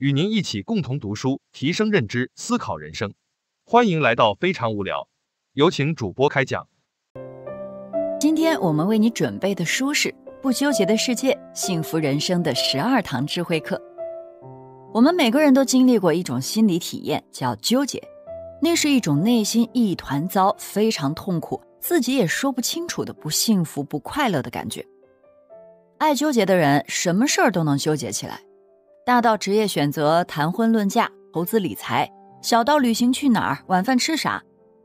与您一起共同读书，提升认知，思考人生。欢迎来到非常无聊，有请主播开讲。今天我们为你准备的书是《不纠结的世界：幸福人生的十二堂智慧课》。我们每个人都经历过一种心理体验，叫纠结。那是一种内心一团糟、非常痛苦、自己也说不清楚的不幸福、不快乐的感觉。爱纠结的人，什么事儿都能纠结起来，大到职业选择、谈婚论嫁、投资理财，小到旅行去哪儿、晚饭吃啥、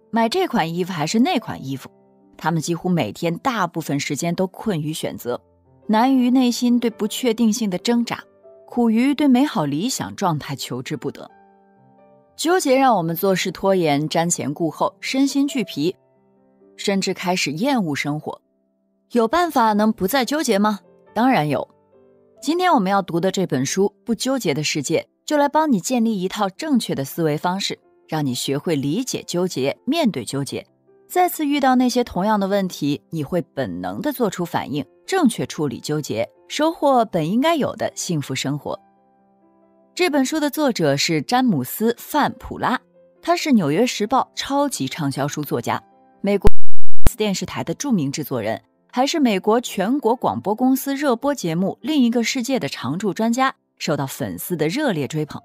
买这款衣服还是那款衣服，他们几乎每天大部分时间都困于选择，难于内心对不确定性的挣扎，苦于对美好理想状态求之不得。纠结让我们做事拖延、瞻前顾后、身心俱疲，甚至开始厌恶生活。有办法能不再纠结吗？当然有。今天我们要读的这本书《不纠结的世界》，就来帮你建立一套正确的思维方式，让你学会理解纠结、面对纠结。再次遇到那些同样的问题，你会本能的做出反应，正确处理纠结，收获本应该有的幸福生活。这本书的作者是詹姆斯·范普拉，他是《纽约时报》超级畅销书作家，美国电视台的著名制作人，还是美国全国广播公司热播节目《另一个世界》的常驻专家，受到粉丝的热烈追捧。《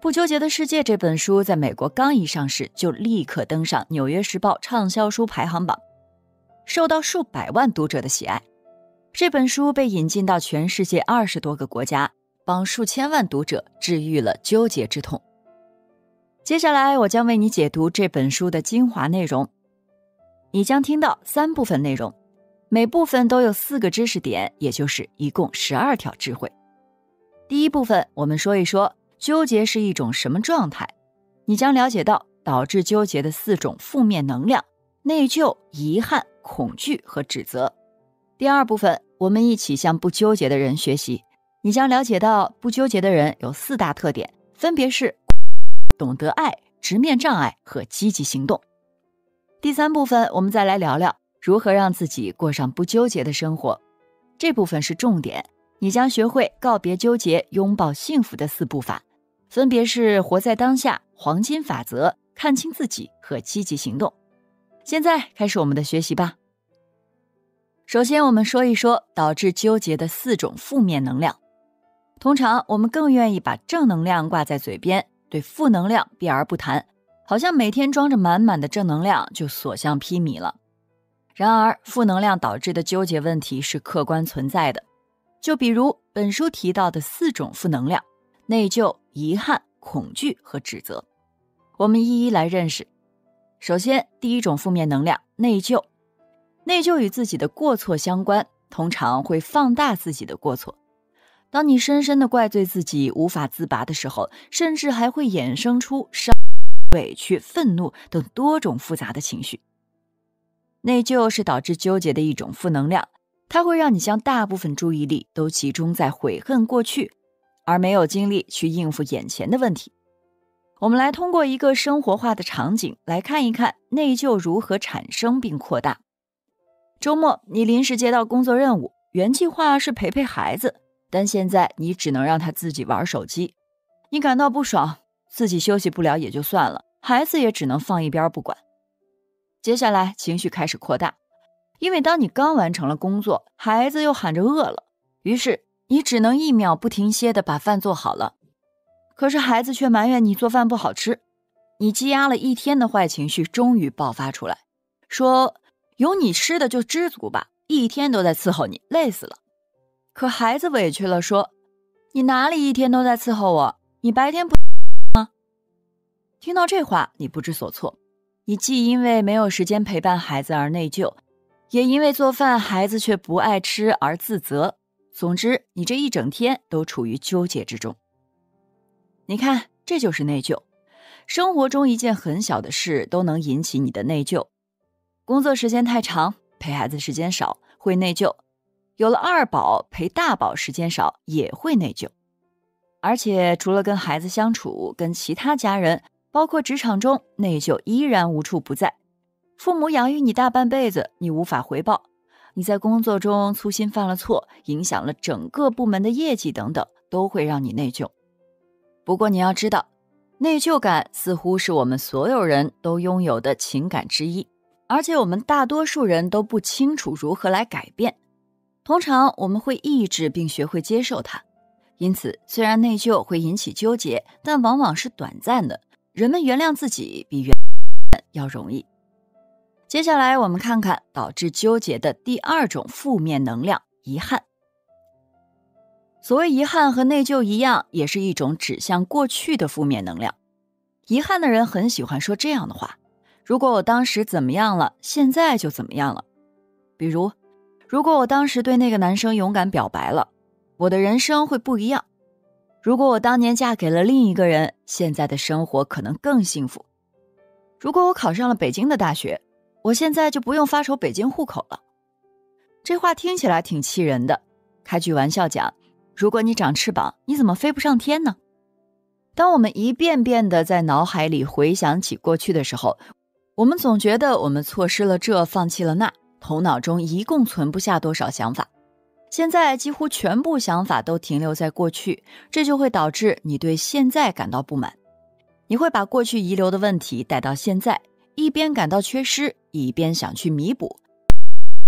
不纠结的世界》这本书在美国刚一上市，就立刻登上《纽约时报》畅销书排行榜，受到数百万读者的喜爱。这本书被引进到全世界二十多个国家。帮数千万读者治愈了纠结之痛。接下来，我将为你解读这本书的精华内容。你将听到三部分内容，每部分都有四个知识点，也就是一共十二条智慧。第一部分，我们说一说纠结是一种什么状态。你将了解到导致纠结的四种负面能量：内疚、遗憾、恐惧和指责。第二部分，我们一起向不纠结的人学习。你将了解到，不纠结的人有四大特点，分别是懂得爱、直面障碍和积极行动。第三部分，我们再来聊聊如何让自己过上不纠结的生活。这部分是重点，你将学会告别纠结、拥抱幸福的四步法，分别是活在当下、黄金法则、看清自己和积极行动。现在开始我们的学习吧。首先，我们说一说导致纠结的四种负面能量。通常我们更愿意把正能量挂在嘴边，对负能量避而不谈，好像每天装着满满的正能量就所向披靡了。然而，负能量导致的纠结问题是客观存在的。就比如本书提到的四种负能量：内疚、遗憾、恐惧和指责。我们一一来认识。首先，第一种负面能量——内疚。内疚与自己的过错相关，通常会放大自己的过错。当你深深的怪罪自己无法自拔的时候，甚至还会衍生出伤、委屈、愤怒等多种复杂的情绪。内疚是导致纠结的一种负能量，它会让你将大部分注意力都集中在悔恨过去，而没有精力去应付眼前的问题。我们来通过一个生活化的场景来看一看内疚如何产生并扩大。周末你临时接到工作任务，原计划是陪陪孩子。但现在你只能让他自己玩手机，你感到不爽，自己休息不了也就算了，孩子也只能放一边不管。接下来情绪开始扩大，因为当你刚完成了工作，孩子又喊着饿了，于是你只能一秒不停歇的把饭做好了。可是孩子却埋怨你做饭不好吃，你积压了一天的坏情绪终于爆发出来，说有你吃的就知足吧，一天都在伺候你，累死了。可孩子委屈了，说：“你哪里一天都在伺候我？你白天不吗？”听到这话，你不知所措。你既因为没有时间陪伴孩子而内疚，也因为做饭孩子却不爱吃而自责。总之，你这一整天都处于纠结之中。你看，这就是内疚。生活中一件很小的事都能引起你的内疚。工作时间太长，陪孩子时间少，会内疚。有了二宝陪大宝时间少也会内疚，而且除了跟孩子相处，跟其他家人，包括职场中，内疚依然无处不在。父母养育你大半辈子，你无法回报；你在工作中粗心犯了错，影响了整个部门的业绩等等，都会让你内疚。不过你要知道，内疚感似乎是我们所有人都拥有的情感之一，而且我们大多数人都不清楚如何来改变。通常我们会抑制并学会接受它。因此，虽然内疚会引起纠结，但往往是短暂的。人们原谅自己比原谅要容易。接下来，我们看看导致纠结的第二种负面能量——遗憾。所谓遗憾和内疚一样，也是一种指向过去的负面能量。遗憾的人很喜欢说这样的话：“如果我当时怎么样了，现在就怎么样了。”比如，如果我当时对那个男生勇敢表白了，我的人生会不一样。如果我当年嫁给了另一个人，现在的生活可能更幸福。如果我考上了北京的大学，我现在就不用发愁北京户口了。这话听起来挺气人的。开句玩笑讲，如果你长翅膀，你怎么飞不上天呢？当我们一遍遍的在脑海里回想起过去的时候，我们总觉得我们错失了这，放弃了那，头脑中一共存不下多少想法。现在几乎全部想法都停留在过去，这就会导致你对现在感到不满。你会把过去遗留的问题带到现在，一边感到缺失，一边想去弥补。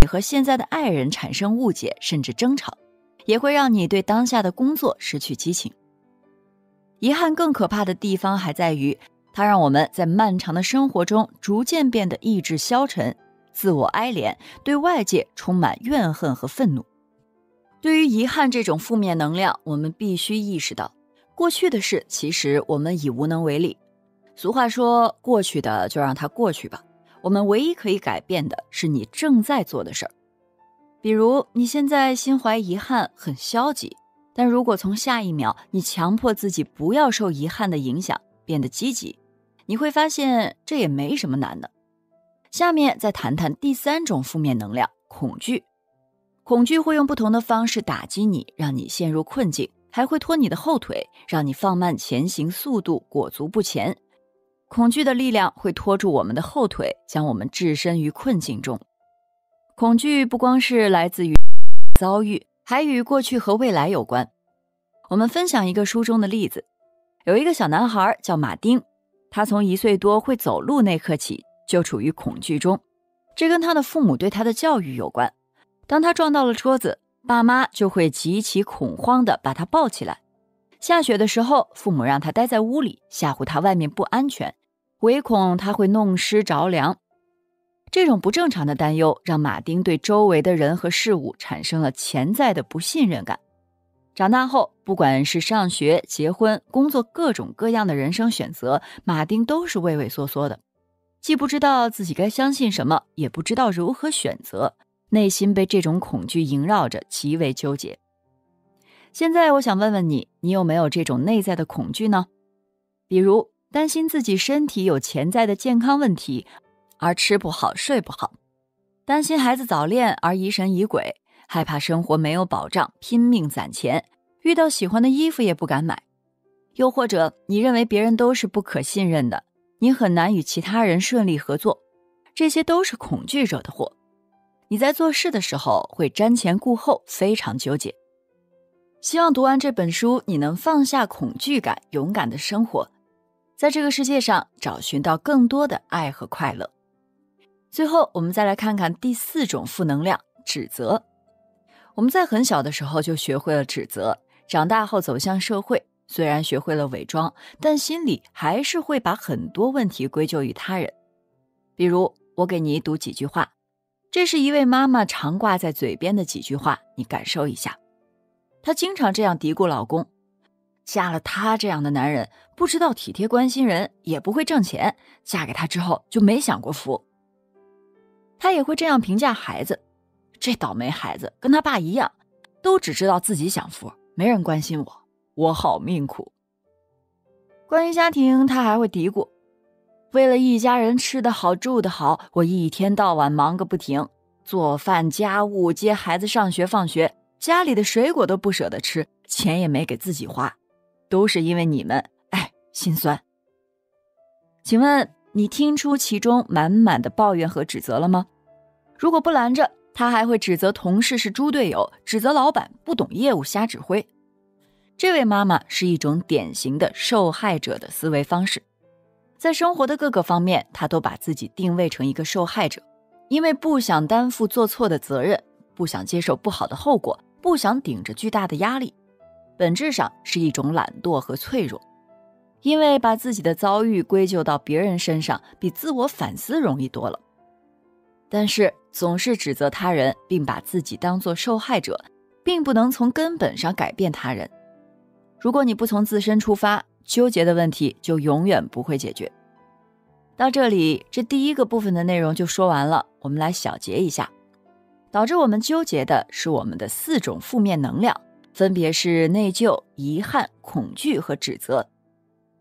你和现在的爱人产生误解，甚至争吵，也会让你对当下的工作失去激情。遗憾更可怕的地方还在于，它让我们在漫长的生活中逐渐变得意志消沉、自我哀怜，对外界充满怨恨和愤怒。对于遗憾这种负面能量，我们必须意识到，过去的事其实我们已无能为力。俗话说：“过去的就让它过去吧。”我们唯一可以改变的是你正在做的事儿。比如，你现在心怀遗憾，很消极，但如果从下一秒你强迫自己不要受遗憾的影响，变得积极，你会发现这也没什么难的。下面再谈谈第三种负面能量——恐惧。恐惧会用不同的方式打击你，让你陷入困境，还会拖你的后腿，让你放慢前行速度，裹足不前。恐惧的力量会拖住我们的后腿，将我们置身于困境中。恐惧不光是来自于 遭遇，还与过去和未来有关。我们分享一个书中的例子：有一个小男孩叫马丁，他从一岁多会走路那刻起就处于恐惧中，这跟他的父母对他的教育有关。当他撞到了桌子，爸妈就会极其恐慌地把他抱起来。下雪的时候，父母让他待在屋里，吓唬他外面不安全，唯恐他会弄湿着凉。这种不正常的担忧让马丁对周围的人和事物产生了潜在的不信任感。长大后，不管是上学、结婚、工作，各种各样的人生选择，马丁都是畏畏缩缩的，既不知道自己该相信什么，也不知道如何选择。内心被这种恐惧萦绕着，极为纠结。现在我想问问你，你有没有这种内在的恐惧呢？比如担心自己身体有潜在的健康问题，而吃不好睡不好；担心孩子早恋而疑神疑鬼；害怕生活没有保障，拼命攒钱，遇到喜欢的衣服也不敢买；又或者你认为别人都是不可信任的，你很难与其他人顺利合作。这些都是恐惧惹的祸。你在做事的时候会瞻前顾后，非常纠结。希望读完这本书，你能放下恐惧感，勇敢的生活，在这个世界上找寻到更多的爱和快乐。最后，我们再来看看第四种负能量——指责。我们在很小的时候就学会了指责，长大后走向社会，虽然学会了伪装，但心里还是会把很多问题归咎于他人。比如，我给你读几句话。这是一位妈妈常挂在嘴边的几句话，你感受一下。她经常这样嘀咕老公：“嫁了他这样的男人，不知道体贴关心人，也不会挣钱，嫁给他之后就没享过福。”她也会这样评价孩子：“这倒霉孩子跟他爸一样，都只知道自己享福，没人关心我，我好命苦。”关于家庭，她还会嘀咕。为了一家人吃得好、住得好，我一天到晚忙个不停，做饭、家务、接孩子上学、放学，家里的水果都不舍得吃，钱也没给自己花，都是因为你们，哎，心酸。请问你听出其中满满的抱怨和指责了吗？如果不拦着，他还会指责同事是猪队友，指责老板不懂业务、瞎指挥。这位妈妈是一种典型的受害者的思维方式，在生活的各个方面，他都把自己定位成一个受害者，因为不想担负做错的责任，不想接受不好的后果，不想顶着巨大的压力，本质上是一种懒惰和脆弱。因为把自己的遭遇归咎到别人身上，比自我反思容易多了。但是总是指责他人，并把自己当作受害者，并不能从根本上改变他人。如果你不从自身出发，纠结的问题就永远不会解决。到这里，这第一个部分的内容就说完了。我们来小结一下：导致我们纠结的是我们的四种负面能量，分别是内疚、遗憾、恐惧和指责。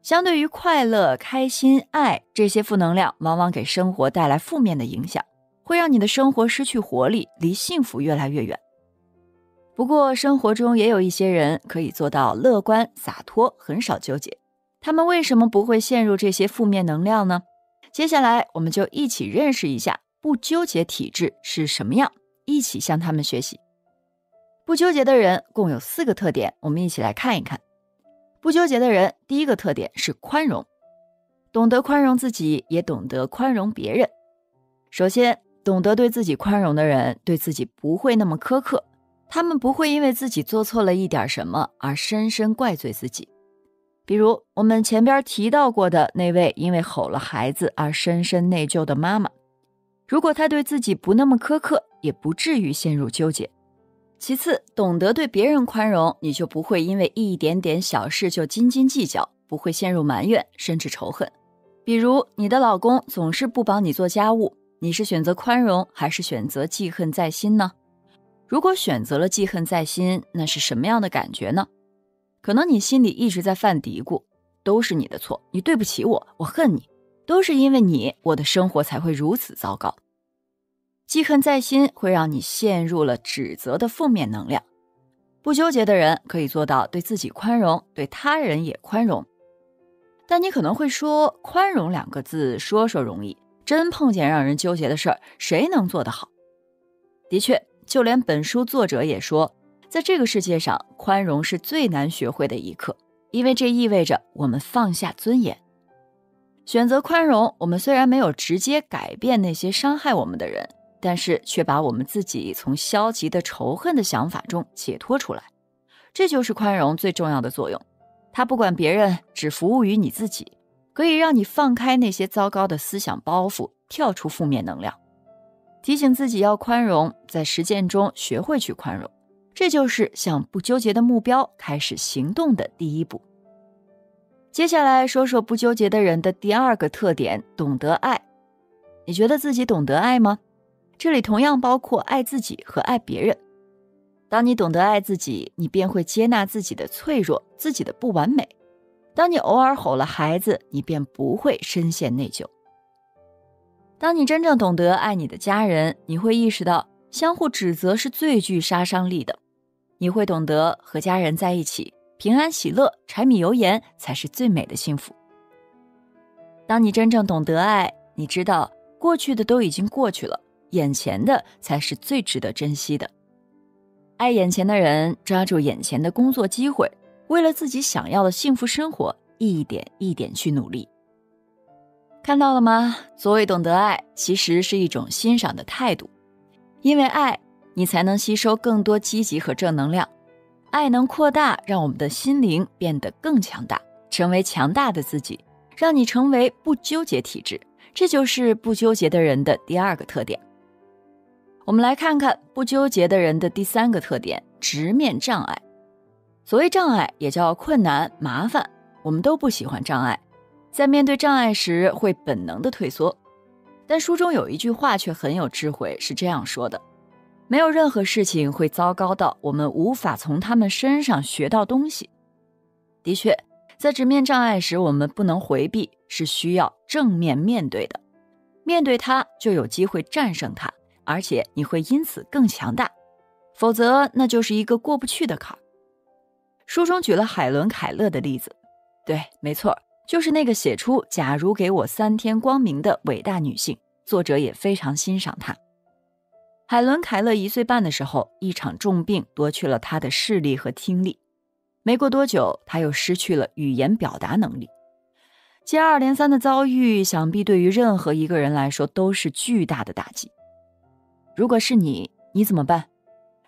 相对于快乐、开心、爱这些负能量，往往给生活带来负面的影响，会让你的生活失去活力，离幸福越来越远。不过，生活中也有一些人可以做到乐观、洒脱，很少纠结。他们为什么不会陷入这些负面能量呢？接下来，我们就一起认识一下不纠结体质是什么样，一起向他们学习。不纠结的人共有四个特点，我们一起来看一看。不纠结的人，第一个特点是宽容，懂得宽容自己，也懂得宽容别人。首先，懂得对自己宽容的人，对自己不会那么苛刻，他们不会因为自己做错了一点什么而深深怪罪自己。比如我们前边提到过的那位因为吼了孩子而深深内疚的妈妈，如果她对自己不那么苛刻，也不至于陷入纠结。其次，懂得对别人宽容，你就不会因为一点点小事就斤斤计较，不会陷入埋怨甚至仇恨。比如，你的老公总是不帮你做家务，你是选择宽容还是选择记恨在心呢？如果选择了记恨在心，那是什么样的感觉呢？可能你心里一直在犯嘀咕：都是你的错，你对不起我，我恨你，都是因为你，我的生活才会如此糟糕。记恨在心会让你陷入了指责的负面能量。不纠结的人可以做到对自己宽容，对他人也宽容。但你可能会说，宽容两个字说说容易，真碰见让人纠结的事儿，谁能做得好？的确，就连本书作者也说，在这个世界上，宽容是最难学会的一课，因为这意味着我们放下尊严，选择宽容。我们虽然没有直接改变那些伤害我们的人。但是却把我们自己从消极的仇恨的想法中解脱出来，这就是宽容最重要的作用。它不管别人，只服务于你自己，可以让你放开那些糟糕的思想包袱，跳出负面能量。提醒自己要宽容，在实践中学会去宽容，这就是向不纠结的目标开始行动的第一步。接下来说说不纠结的人的第二个特点：懂得爱。你觉得自己懂得爱吗？这里同样包括爱自己和爱别人。当你懂得爱自己，你便会接纳自己的脆弱、自己的不完美。当你偶尔吼了孩子，你便不会深陷内疚。当你真正懂得爱你的家人，你会意识到相互指责是最具杀伤力的。你会懂得和家人在一起，平安喜乐、柴米油盐才是最美的幸福。当你真正懂得爱，你知道过去的都已经过去了。眼前的才是最值得珍惜的。爱眼前的人，抓住眼前的工作机会，为了自己想要的幸福生活，一点一点去努力。看到了吗？所谓懂得爱，其实是一种欣赏的态度。因为爱，你才能吸收更多积极和正能量。爱能扩大，让我们的心灵变得更强大，成为强大的自己，让你成为不纠结体质。这就是不纠结的人的第二个特点。我们来看看不纠结的人的第三个特点：直面障碍。所谓障碍，也叫困难、麻烦，我们都不喜欢障碍，在面对障碍时会本能的退缩。但书中有一句话却很有智慧，是这样说的：没有任何事情会糟糕到我们无法从他们身上学到东西。的确，在直面障碍时，我们不能回避，是需要正面面对的。面对它，就有机会战胜它。而且你会因此更强大，否则那就是一个过不去的坎。书中举了海伦·凯勒的例子，对，没错，就是那个写出《假如给我三天光明》的伟大女性。作者也非常欣赏她。海伦·凯勒一岁半的时候，一场重病夺去了她的视力和听力。没过多久，她又失去了语言表达能力。接二连三的遭遇，想必对于任何一个人来说都是巨大的打击。如果是你，你怎么办？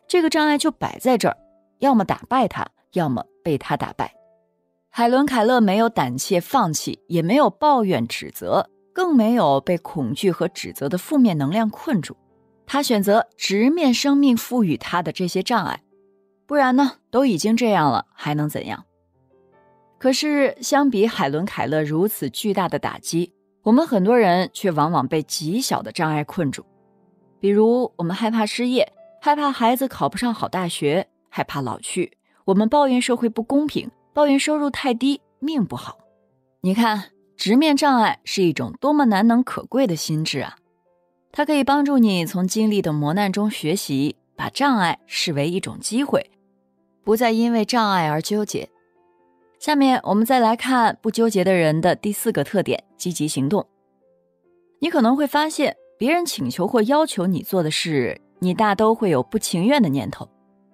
这个障碍就摆在这儿，要么打败他，要么被他打败。海伦·凯勒没有胆怯放弃，也没有抱怨指责，更没有被恐惧和指责的负面能量困住。他选择直面生命赋予他的这些障碍，不然呢？都已经这样了，还能怎样？可是，相比海伦·凯勒如此巨大的打击，我们很多人却往往被极小的障碍困住。比如，我们害怕失业，害怕孩子考不上好大学，害怕老去。我们抱怨社会不公平，抱怨收入太低，命不好。你看，直面障碍是一种多么难能可贵的心智啊！它可以帮助你从经历的磨难中学习，把障碍视为一种机会，不再因为障碍而纠结。下面我们再来看不纠结的人的第四个特点：积极行动。你可能会发现，别人请求或要求你做的事，你大都会有不情愿的念头；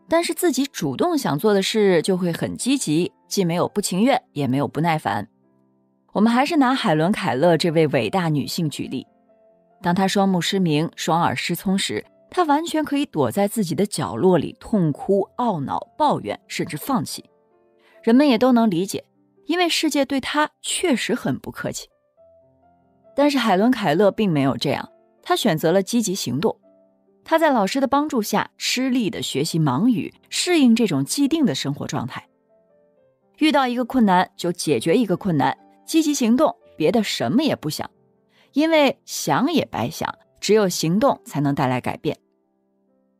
但是自己主动想做的事，就会很积极，既没有不情愿，也没有不耐烦。我们还是拿海伦·凯勒这位伟大女性举例：当她双目失明、双耳失聪时，她完全可以躲在自己的角落里痛哭、懊恼、抱怨，甚至放弃。人们也都能理解，因为世界对她确实很不客气。但是海伦·凯勒并没有这样，他选择了积极行动。他在老师的帮助下，吃力地学习盲语，适应这种既定的生活状态。遇到一个困难就解决一个困难，积极行动，别的什么也不想，因为想也白想，只有行动才能带来改变。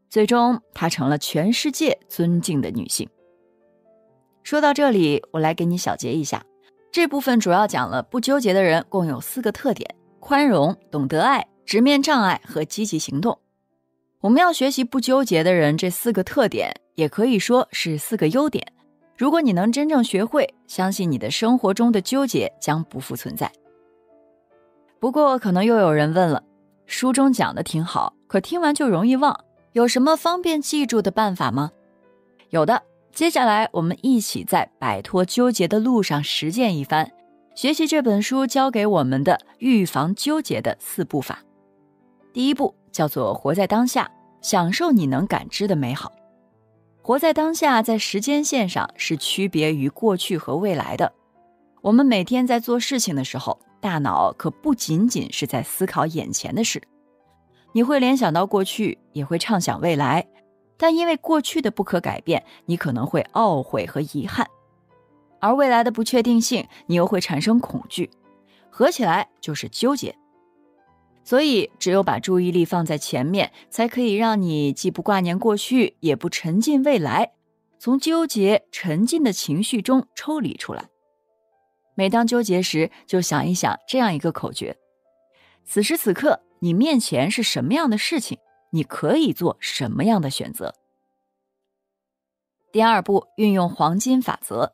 最终，她成了全世界尊敬的女性。说到这里，我来给你小结一下。这部分主要讲了不纠结的人共有四个特点：宽容、懂得爱、直面障碍和积极行动。我们要学习不纠结的人这四个特点，也可以说是四个优点。如果你能真正学会，相信你的生活中的纠结将不复存在。不过，可能又有人问了：书中讲的挺好，可听完就容易忘，有什么方便记住的办法吗？有的。接下来，我们一起在摆脱纠结的路上实践一番，学习这本书教给我们的预防纠结的四步法。第一步叫做活在当下，享受你能感知的美好。活在当下，在时间线上是区别于过去和未来的。我们每天在做事情的时候，大脑可不仅仅是在思考眼前的事，你会联想到过去，也会畅想未来。但因为过去的不可改变，你可能会懊悔和遗憾；而未来的不确定性，你又会产生恐惧，合起来就是纠结。所以，只有把注意力放在前面，才可以让你既不挂念过去，也不沉浸未来，从纠结沉浸的情绪中抽离出来。每当纠结时，就想一想这样一个口诀：此时此刻，你面前是什么样的事情？你可以做什么样的选择？第二步，运用黄金法则。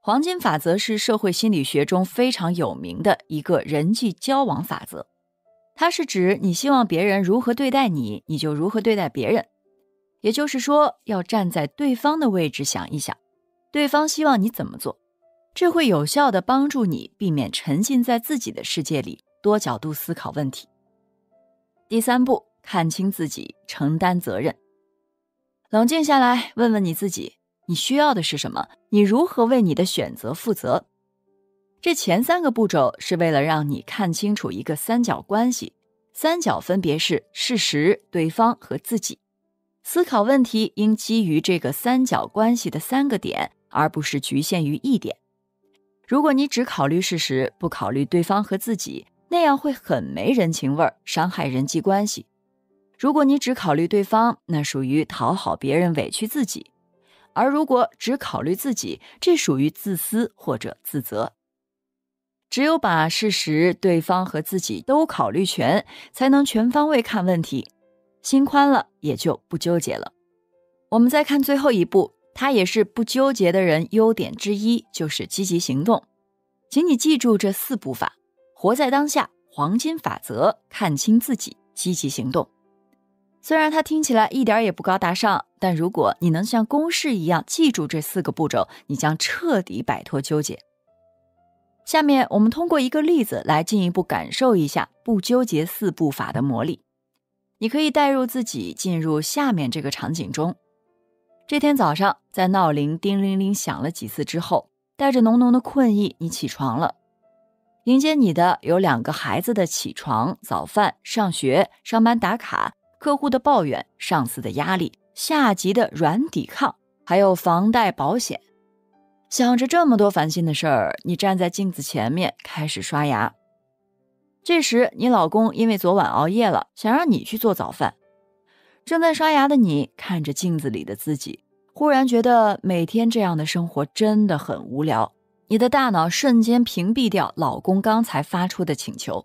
黄金法则是社会心理学中非常有名的一个人际交往法则。它是指你希望别人如何对待你，你就如何对待别人。也就是说，要站在对方的位置想一想，对方希望你怎么做，这会有效的帮助你避免沉浸在自己的世界里，多角度思考问题。第三步。看清自己，承担责任。冷静下来，问问你自己：你需要的是什么？你如何为你的选择负责？这前三个步骤是为了让你看清楚一个三角关系。三角分别是事实、对方和自己。思考问题应基于这个三角关系的三个点，而不是局限于一点。如果你只考虑事实，不考虑对方和自己，那样会很没人情味儿，伤害人际关系。如果你只考虑对方，那属于讨好别人、委屈自己；而如果只考虑自己，这属于自私或者自责。只有把事实、对方和自己都考虑全，才能全方位看问题，心宽了，也就不纠结了。我们再看最后一步，它也是不纠结的人优点之一，就是积极行动。请你记住这四步法：活在当下、黄金法则、看清自己、积极行动。虽然它听起来一点也不高大上，但如果你能像公式一样记住这四个步骤，你将彻底摆脱纠结。下面我们通过一个例子来进一步感受一下不纠结四步法的魔力。你可以带入自己进入下面这个场景中：这天早上，在闹铃叮铃铃响了几次之后，带着浓浓的困意，你起床了。迎接你的有两个孩子的起床、早饭、上学、上班打卡、客户的抱怨、上司的压力、下级的软抵抗，还有房贷、保险。想着这么多烦心的事儿，你站在镜子前面开始刷牙。这时，你老公因为昨晚熬夜了，想让你去做早饭。正在刷牙的你看着镜子里的自己，忽然觉得每天这样的生活真的很无聊。你的大脑瞬间屏蔽掉老公刚才发出的请求。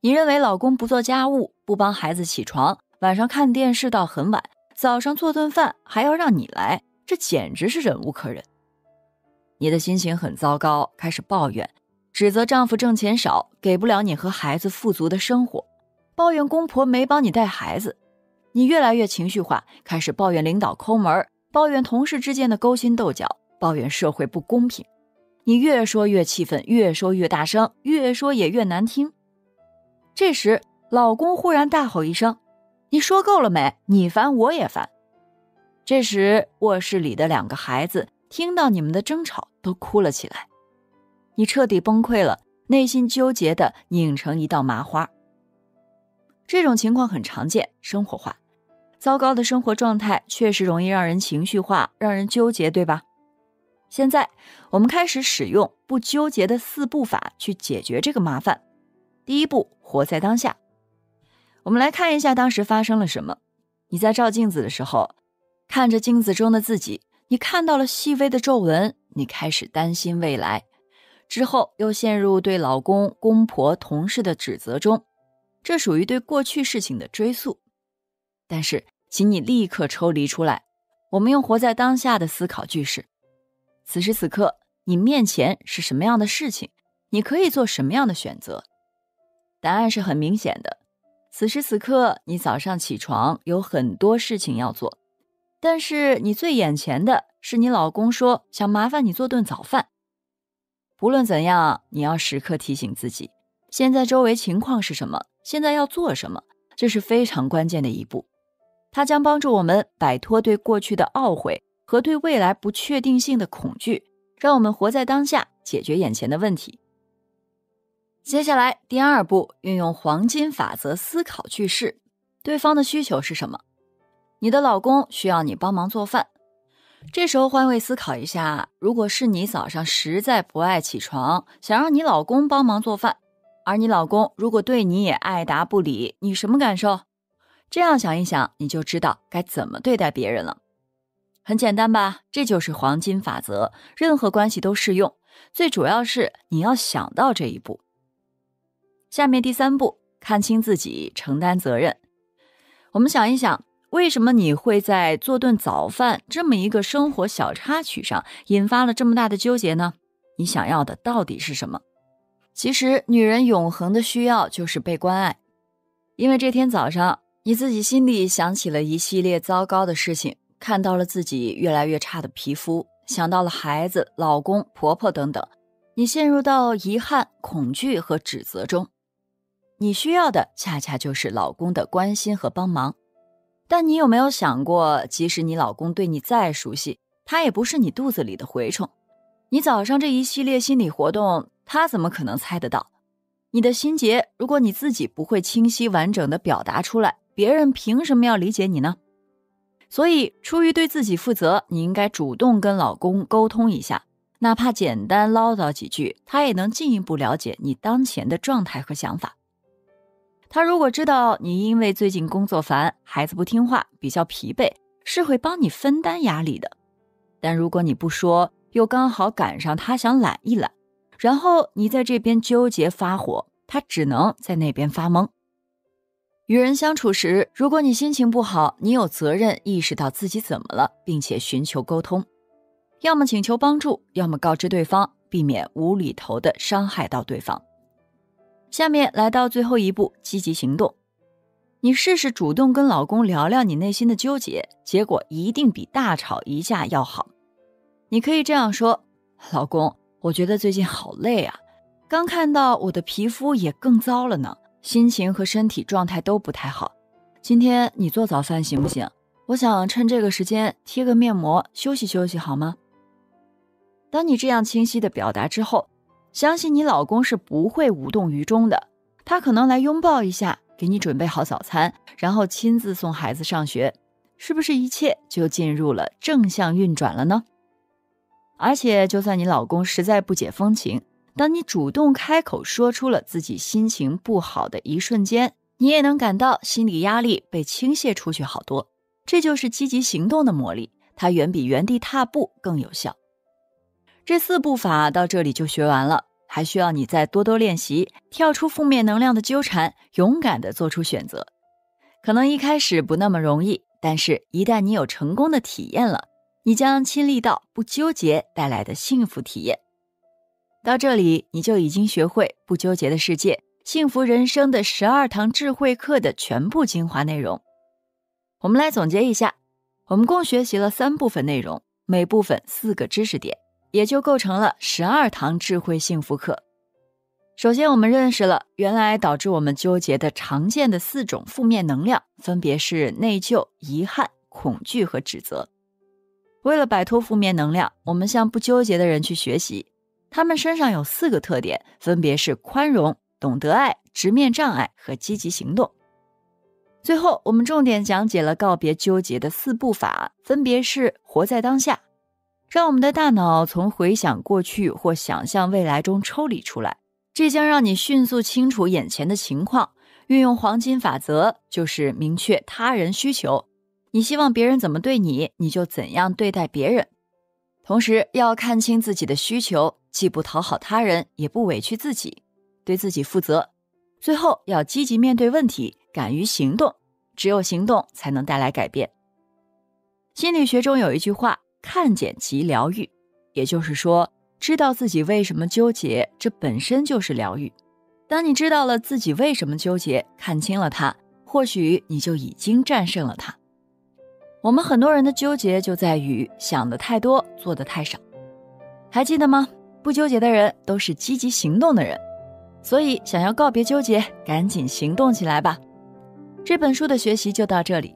你认为老公不做家务，不帮孩子起床，晚上看电视到很晚，早上做顿饭还要让你来，这简直是忍无可忍。你的心情很糟糕，开始抱怨，指责丈夫挣钱少，给不了你和孩子富足的生活，抱怨公婆没帮你带孩子。你越来越情绪化，开始抱怨领导抠门，抱怨同事之间的勾心斗角，抱怨社会不公平。你越说越气愤，越说越大声，越说也越难听。这时，老公忽然大吼一声：“你说够了没？你烦我也烦。”这时，卧室里的两个孩子。听到你们的争吵，都哭了起来。你彻底崩溃了，内心纠结的拧成一道麻花。这种情况很常见，生活化。糟糕的生活状态确实容易让人情绪化，让人纠结，对吧？现在我们开始使用不纠结的四步法去解决这个麻烦。第一步，活在当下。我们来看一下当时发生了什么。你在照镜子的时候，看着镜子中的自己。你看到了细微的皱纹，你开始担心未来，之后又陷入对老公、公婆、同事的指责中，这属于对过去事情的追溯。但是，请你立刻抽离出来，我们用活在当下的思考句式。此时此刻，你面前是什么样的事情？你可以做什么样的选择？答案是很明显的。此时此刻，你早上起床有很多事情要做。但是你最眼前的是你老公说想麻烦你做顿早饭。不论怎样，你要时刻提醒自己，现在周围情况是什么，现在要做什么，这是非常关键的一步。它将帮助我们摆脱对过去的懊悔和对未来不确定性的恐惧，让我们活在当下，解决眼前的问题。接下来第二步，运用黄金法则思考句式：对方的需求是什么？你的老公需要你帮忙做饭，这时候换位思考一下，如果是你早上实在不爱起床，想让你老公帮忙做饭，而你老公如果对你也爱答不理，你什么感受？这样想一想，你就知道该怎么对待别人了。很简单吧？这就是黄金法则，任何关系都适用。最主要是你要想到这一步。下面第三步，看清自己，承担责任。我们想一想。为什么你会在做顿早饭这么一个生活小插曲上引发了这么大的纠结呢？你想要的到底是什么？其实，女人永恒的需要就是被关爱。因为这天早上，你自己心里想起了一系列糟糕的事情，看到了自己越来越差的皮肤，想到了孩子、老公、婆婆等等，你陷入到遗憾、恐惧和指责中。你需要的恰恰就是老公的关心和帮忙。但你有没有想过，即使你老公对你再熟悉，他也不是你肚子里的蛔虫。你早上这一系列心理活动，他怎么可能猜得到？你的心结，如果你自己不会清晰完整的表达出来，别人凭什么要理解你呢？所以，出于对自己负责，你应该主动跟老公沟通一下，哪怕简单唠叨几句，他也能进一步了解你当前的状态和想法。他如果知道你因为最近工作烦，孩子不听话，比较疲惫，是会帮你分担压力的。但如果你不说，又刚好赶上他想懒一懒，然后你在这边纠结发火，他只能在那边发懵。与人相处时，如果你心情不好，你有责任意识到自己怎么了，并且寻求沟通，要么请求帮助，要么告知对方，避免无厘头的伤害到对方。下面来到最后一步，积极行动。你试试主动跟老公聊聊你内心的纠结，结果一定比大吵一架要好。你可以这样说：“老公，我觉得最近好累啊，刚看到我的皮肤也更糟了呢，心情和身体状态都不太好。今天你做早饭行不行？我想趁这个时间贴个面膜休息休息，好吗？”当你这样清晰的表达之后，相信你老公是不会无动于衷的，他可能来拥抱一下。给你准备好早餐，然后亲自送孩子上学，是不是一切就进入了正向运转了呢？而且，就算你老公实在不解风情，当你主动开口说出了自己心情不好的一瞬间，你也能感到心理压力被倾泻出去好多。这就是积极行动的魔力，它远比原地踏步更有效。这四步法到这里就学完了。还需要你再多多练习，跳出负面能量的纠缠，勇敢地做出选择。可能一开始不那么容易，但是一旦你有成功的体验了，你将亲历到不纠结带来的幸福体验。到这里，你就已经学会不纠结的世界、幸福人生的十二堂智慧课的全部精华内容。我们来总结一下，我们共学习了三部分内容，每部分四个知识点。也就构成了十二堂智慧幸福课。首先，我们认识了原来导致我们纠结的常见的四种负面能量，分别是内疚、遗憾、恐惧和指责。为了摆脱负面能量，我们向不纠结的人去学习。他们身上有四个特点，分别是宽容、懂得爱、直面障碍和积极行动。最后，我们重点讲解了告别纠结的四步法，分别是活在当下。让我们的大脑从回想过去或想象未来中抽离出来，这将让你迅速清楚眼前的情况。运用黄金法则，就是明确他人需求。你希望别人怎么对你，你就怎样对待别人。同时要看清自己的需求，既不讨好他人，也不委屈自己，对自己负责。最后要积极面对问题，敢于行动。只有行动才能带来改变。心理学中有一句话。看见即疗愈，也就是说，知道自己为什么纠结，这本身就是疗愈。当你知道了自己为什么纠结，看清了它，或许你就已经战胜了它。我们很多人的纠结就在于想的太多，做的太少。还记得吗？不纠结的人都是积极行动的人。所以，想要告别纠结，赶紧行动起来吧。这本书的学习就到这里。